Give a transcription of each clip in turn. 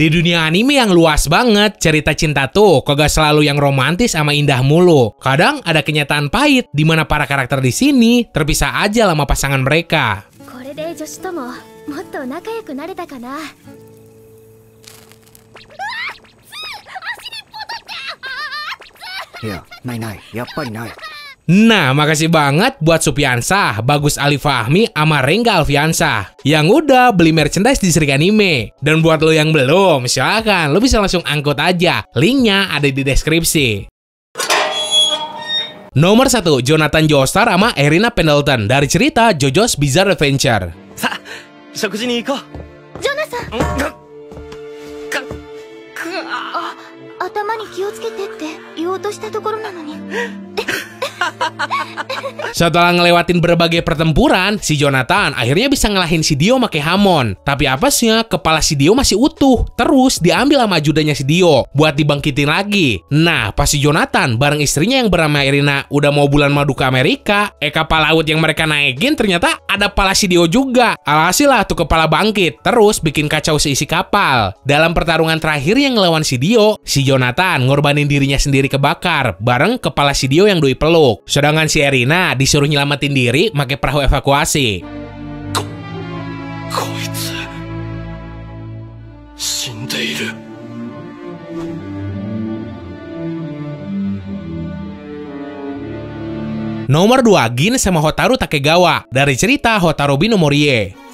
Di dunia anime yang luas banget, cerita cinta tuh kagak selalu yang romantis sama indah mulu. Kadang ada kenyataan pahit di mana para karakter di sini terpisah aja lama pasangan mereka. Ya, nai nai, yappari nai. やっぱりない。 Nah, makasih banget buat Supiansah, Bagus Ali Fahmi, sama Rengga Alfiansah. Yang udah beli merchandise di Sri Anime. Dan buat lo yang belum, silakan lo bisa langsung angkut aja. Linknya ada di deskripsi. Nomor 1, Jonathan Joestar sama Erina Pendleton dari cerita JoJo's Bizarre Adventure. さあ食事に行こうジョナサンかかあ頭に気をつけてって言おうとしたところなのに Setelah ngelewatin berbagai pertempuran, si Jonathan akhirnya bisa ngelahin si Dio make Hamon. Tapi apesnya, kepala si Dio masih utuh. Terus diambil sama ajudannya si Dio buat dibangkitin lagi. Nah, pas si Jonathan bareng istrinya yang bernama Irina udah mau bulan madu ke Amerika, eh kapal laut yang mereka naikin ternyata ada kepala si Dio juga. Alhasil lah tuh kepala bangkit, terus bikin kacau seisi kapal. Dalam pertarungan terakhir yang ngelawan si Dio, si Jonathan ngorbanin dirinya sendiri kebakar bareng kepala si Dio yang doi peluk masuk. Sedangkan si Erina disuruh nyelamatin diri pakai perahu evakuasi. Nomor 2 Gin sama Hotaru Takegawa dari cerita Hotaru no Morie.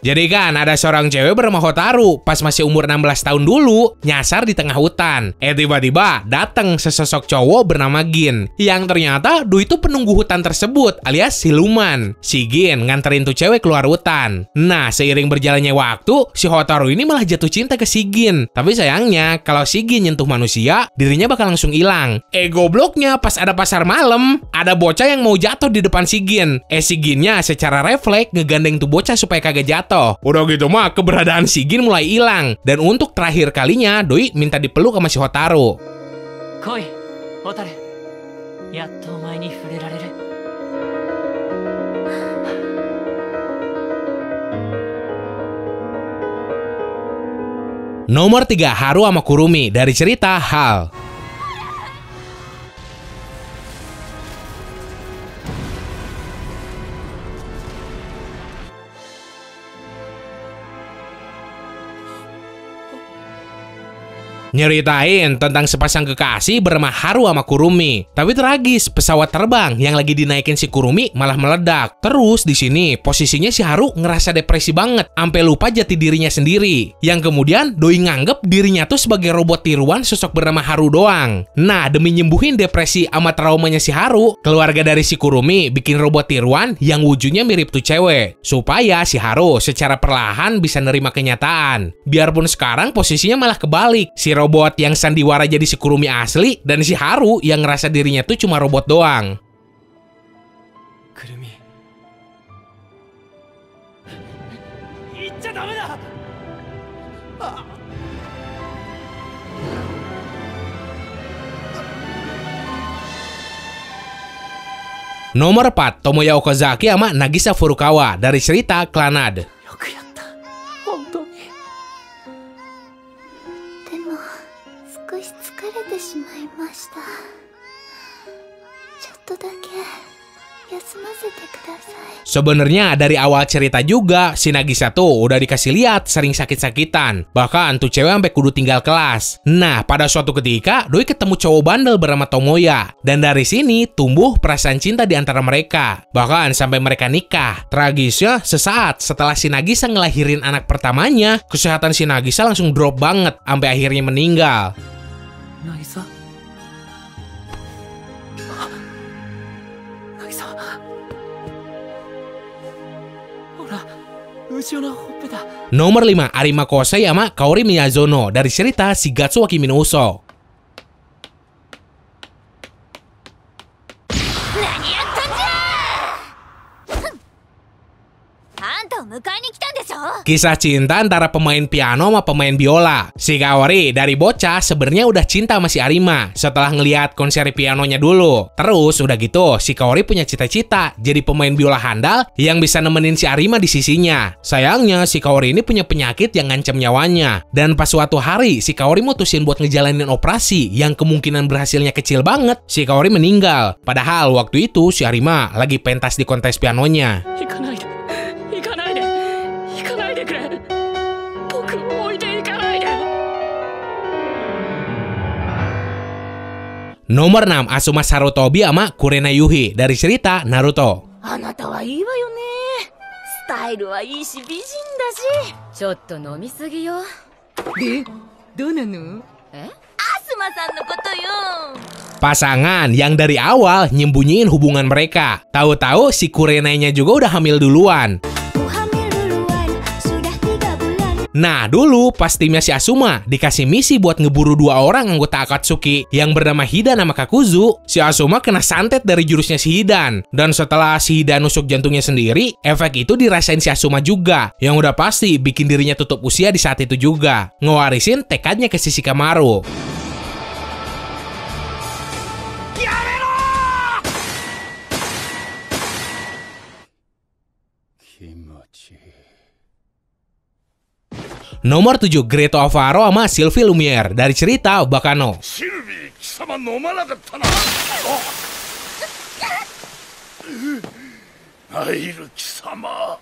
Jadi kan ada seorang cewek bernama Hotaru pas masih umur 16 tahun dulu nyasar di tengah hutan. Eh tiba-tiba datang sesosok cowok bernama Gin yang ternyata doi itu penunggu hutan tersebut alias siluman. Si Gin nganterin tuh cewek keluar hutan. Nah seiring berjalannya waktu si Hotaru ini malah jatuh cinta ke si Gin. Tapi sayangnya kalau si Gin nyentuh manusia dirinya bakal langsung hilang. Eh gobloknya pas ada pasar malam ada bocah yang mau jatuh di depan si Gin. Eh si Ginnya secara refleks ngegandeng tuh bocah supaya kagak jatuh jatuh. Udah gitu mah keberadaan Shigin mulai hilang dan untuk terakhir kalinya Doi minta dipeluk sama si Hotaru. Koi, Hotaru. Yatto mai ni furerareru. Nomor 3 Haru sama Kurumi dari cerita HAL. Nyeritain tentang sepasang kekasih bernama Haru sama Kurumi. Tapi tragis, pesawat terbang yang lagi dinaikin si Kurumi malah meledak. Terus di sini posisinya si Haru ngerasa depresi banget, sampai lupa jati dirinya sendiri. Yang kemudian Doi nganggep dirinya tuh sebagai robot tiruan sosok bernama Haru doang. Nah, demi nyembuhin depresi sama traumanya si Haru, keluarga dari si Kurumi bikin robot tiruan yang wujudnya mirip tuh cewek. Supaya si Haru secara perlahan bisa nerima kenyataan. Biarpun sekarang posisinya malah kebalik. Si robot yang sandiwara jadi si Kurumi asli dan si Haru yang ngerasa dirinya tuh cuma robot doang. Kurumi. Nomor 4, Tomoya Okazaki sama Nagisa Furukawa dari cerita Klanad. Sebenarnya dari awal cerita juga si Nagisa tuh udah dikasih lihat sering sakit-sakitan. Bahkan tuh cewek sampai kudu tinggal kelas. Nah, pada suatu ketika Doi ketemu cowok bandel bernama Tomoya dan dari sini tumbuh perasaan cinta di antara mereka. Bahkan sampai mereka nikah. Tragisnya sesaat setelah si Nagisa ngelahirin anak pertamanya, kesehatan si Nagisa langsung drop banget sampai akhirnya meninggal. Nomor 5, Arima Kosei sama Kaori Miyazono dari cerita Shigatsu wa Kimi no Uso. あ Kisah cinta antara pemain piano sama pemain biola. Si Kaori dari bocah sebenarnya udah cinta sama si Arima setelah ngeliat konser pianonya dulu. Terus udah gitu, si Kaori punya cita-cita jadi pemain biola handal yang bisa nemenin si Arima di sisinya. Sayangnya si Kaori ini punya penyakit yang ngancam nyawanya. Dan pas suatu hari si Kaori mutusin buat ngejalanin operasi yang kemungkinan berhasilnya kecil banget, si Kaori meninggal. Padahal waktu itu si Arima lagi pentas di kontes pianonya. Nomor 6, Asuma Sarutobi sama Kurena Yuhi dari cerita Naruto. Anata wa ii wa yo ne. Style wa ii shi bijin da shi. Chotto nomi sugi yo. De, do nanu? Eh? Asuma-san no koto yo. Pasangan yang dari awal nyembunyiin hubungan mereka. Tahu-tahu si Kurenainya juga udah hamil duluan. Nah, dulu pas timnya si Asuma dikasih misi buat ngeburu dua orang anggota Akatsuki yang bernama Hidan sama Kakuzu, si Asuma kena santet dari jurusnya si Hidan. Dan setelah si Hidan nusuk jantungnya sendiri, efek itu dirasain si Asuma juga, yang udah pasti bikin dirinya tutup usia di saat itu juga. Ngewarisin tekadnya ke si Shikamaru. Nomor 7, Greto Avaro sama Sylvie Lumiere dari cerita Bakano. シルビー貴様飲まなかったなあアイル貴様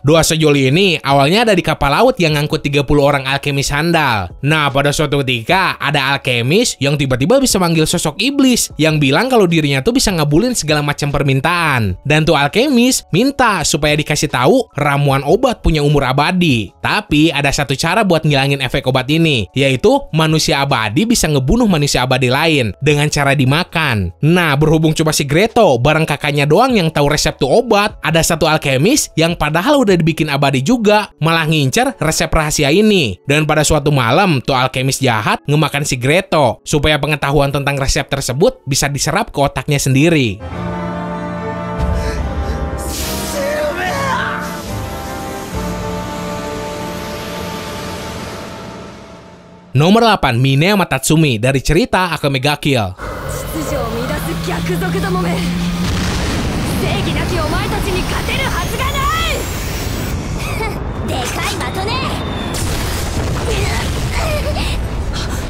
Dua sejoli ini awalnya ada di kapal laut yang ngangkut 30 orang alkemis handal. Nah, pada suatu ketika ada alkemis yang tiba-tiba bisa manggil sosok iblis yang bilang kalau dirinya tuh bisa ngabulin segala macam permintaan. Dan tuh alkemis minta supaya dikasih tahu ramuan obat punya umur abadi. Tapi ada satu cara buat ngilangin efek obat ini, yaitu manusia abadi bisa ngebunuh manusia abadi lain dengan cara dimakan. Nah, berhubung cuma si Greto bareng kakaknya doang yang tahu resep tuh obat, ada satu alkemis yang padahal udah dibikin abadi juga, malah ngincer resep rahasia ini. Dan pada suatu malam, tuh alkemis jahat ngemakan si Greto, supaya pengetahuan tentang resep tersebut bisa diserap ke otaknya sendiri. Nomor 8, Mine sama Tatsumi dari cerita Akame ga Kill. 正義なきお前たちに勝てるはずがない。でかい的ね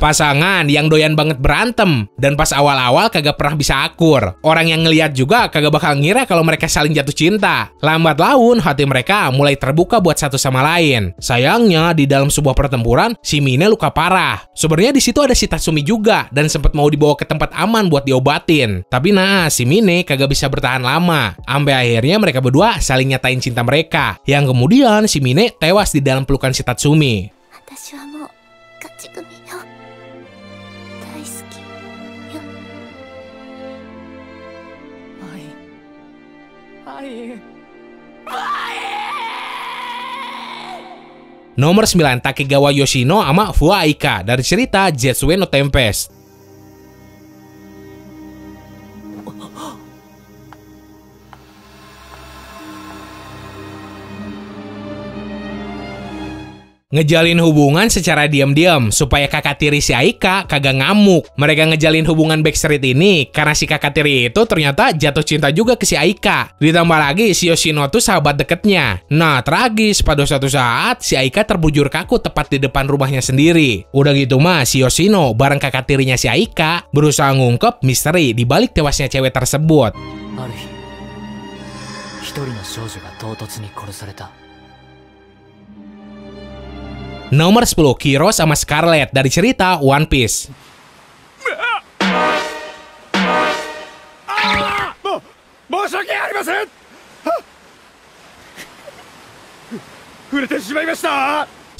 Pasangan yang doyan banget berantem dan pas awal-awal kagak pernah bisa akur. Orang yang ngeliat juga kagak bakal ngira kalau mereka saling jatuh cinta. Lambat laun hati mereka mulai terbuka buat satu sama lain. Sayangnya di dalam sebuah pertempuran si Mine luka parah. Sebenarnya di situ ada si Tatsumi juga dan sempat mau dibawa ke tempat aman buat diobatin. Tapi nah si Mine kagak bisa bertahan lama. Sampai akhirnya mereka berdua saling nyatain cinta mereka. Yang kemudian si Mine tewas di dalam pelukan si Tatsumi. Nomor 9 Takegawa Yoshino sama Fua Aika dari cerita Jetsue no Tempest. Ngejalin hubungan secara diam-diam supaya kakak tiri si Aika kagak ngamuk. Mereka ngejalin hubungan backstreet ini karena si kakak tiri itu ternyata jatuh cinta juga ke si Aika. Ditambah lagi si Yoshino tuh sahabat deketnya. Nah tragis pada suatu saat si Aika terbujur kaku tepat di depan rumahnya sendiri. Udah gitu mah si Yoshino bareng kakak tirinya si Aika berusaha ngungkep misteri di balik tewasnya cewek tersebut. ある日一人の少女が唐突に殺された Nomor 10 Kiro sama Scarlet dari cerita One Piece.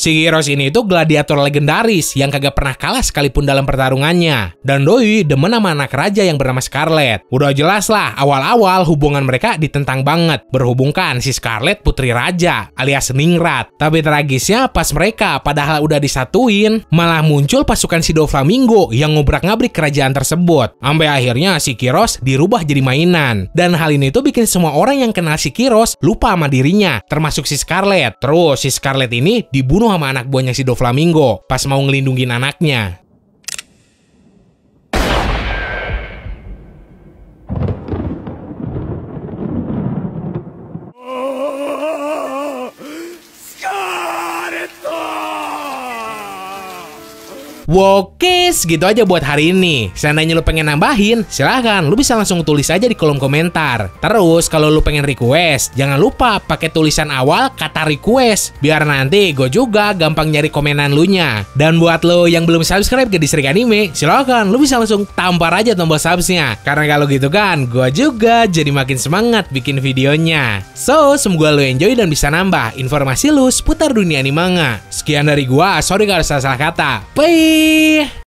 Si Giros ini itu gladiator legendaris yang kagak pernah kalah sekalipun dalam pertarungannya. Dan Doi demen sama anak raja yang bernama Scarlet. Udah jelas lah, awal-awal hubungan mereka ditentang banget. Berhubungkan si Scarlet putri raja alias Ningrat. Tapi tragisnya pas mereka padahal udah disatuin, malah muncul pasukan si Doflamingo yang ngobrak-ngabrik kerajaan tersebut. Sampai akhirnya si Kiros dirubah jadi mainan. Dan hal ini tuh bikin semua orang yang kenal si Kiros lupa sama dirinya, termasuk si Scarlet. Terus si Scarlet ini dibunuh sama anak buahnya si Doflamingo pas mau ngelindungin anaknya. Oke, segitu aja buat hari ini. Seandainya lu pengen nambahin, silahkan. Lu bisa langsung tulis aja di kolom komentar. Terus, kalau lu pengen request, jangan lupa pakai tulisan awal kata request. Biar nanti gue juga gampang nyari komenan lu nya. Dan buat lo yang belum subscribe ke Distrik Anime, silahkan. Lu bisa langsung tampar aja tombol subsnya. Karena kalau gitu kan, gue juga jadi makin semangat bikin videonya. So, semoga lu enjoy dan bisa nambah informasi lu seputar dunia anime. Sekian dari gua, sorry kalau salah-salah kata. Bye!